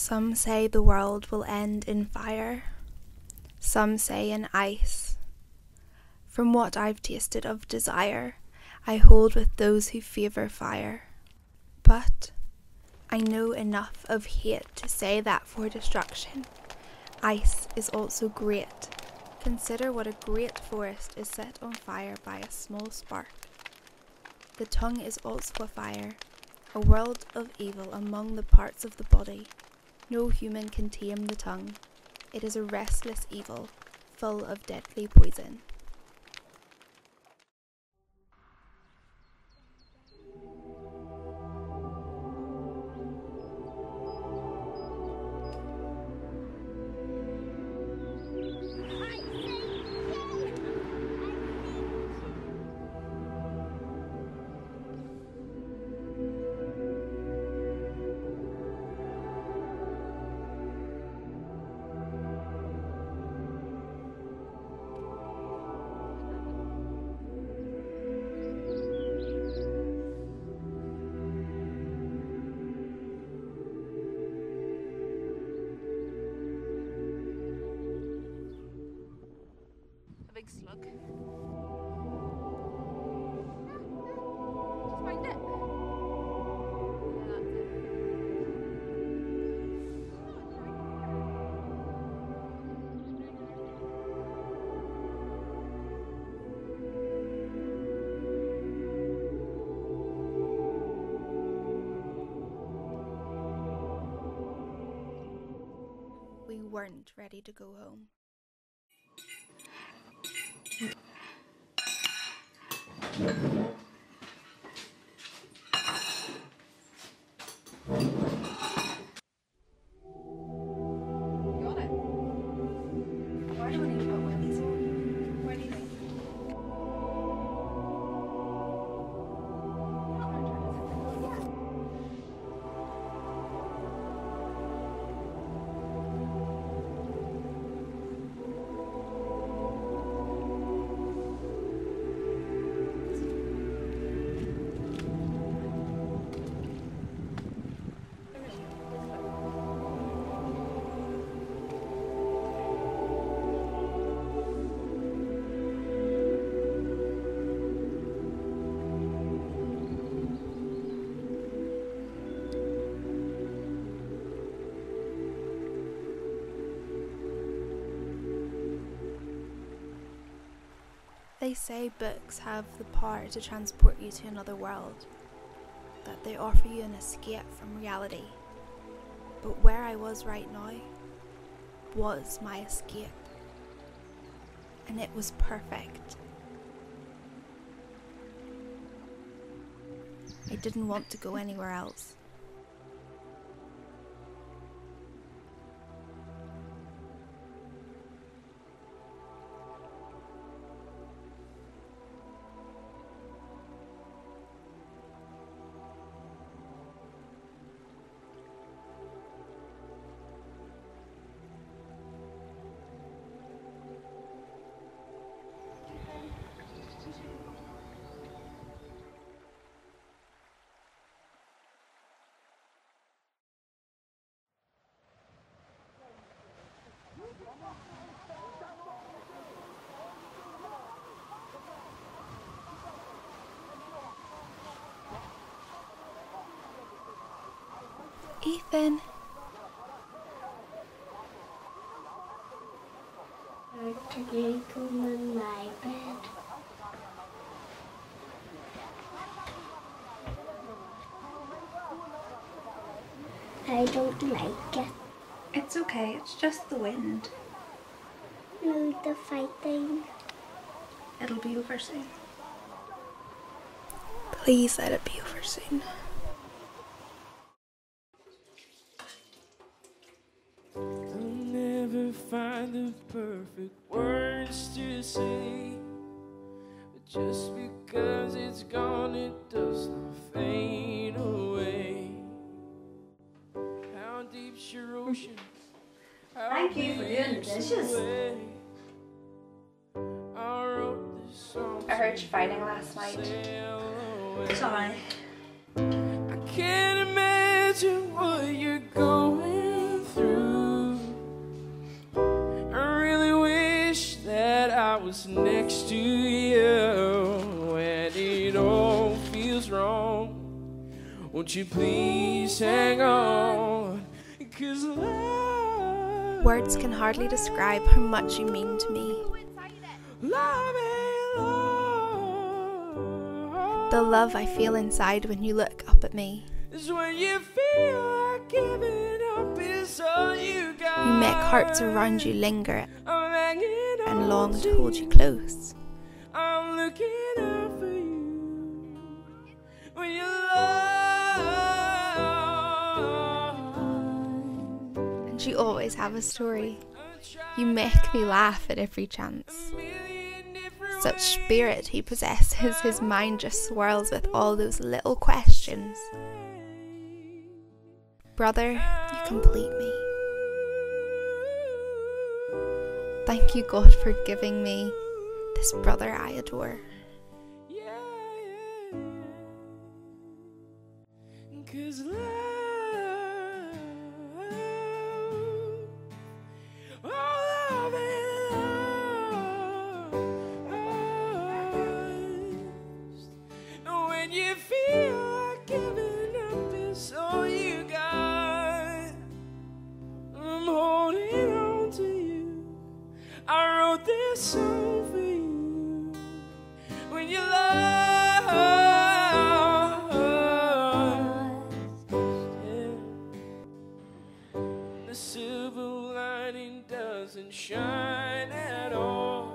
Some say the world will end in fire, some say in ice. From what I've tasted of desire, I hold with those who favour fire. But I know enough of hate to say that for destruction, ice is also great. Consider what a great forest is set on fire by a small spark. The tongue is also a fire, a world of evil among the parts of the body. No human can tame the tongue. It is a restless evil, full of deadly poison. Weren't ready to go home. They say books have the power to transport you to another world, that they offer you an escape from reality. But where I was right now was my escape. And it was perfect. I didn't want to go anywhere else. Ethan, Today come on my bed. I don't like it. it's okay, it's just the wind. No, the fighting. It'll be over soon. Please let it be over soon. Find the perfect words to say. But just because it's gone, it does not fade away. How deep's your ocean? How Thank you for doing the dishes. way? I wrote this song I heard you fighting last night. sail away. Won't you please hang on? Cause love, Words can hardly describe how much you mean to me. love love. The love I feel inside when you look up at me. is when you feel like giving up is all you got. You make hearts around you linger and long to hold you close. Always have a story. You make me laugh at every chance. Such spirit he possesses, his mind just swirls with all those little questions. Brother, you complete me. Thank you, God, for giving me this brother I adore. Cause love, The silver lining doesn't shine at all.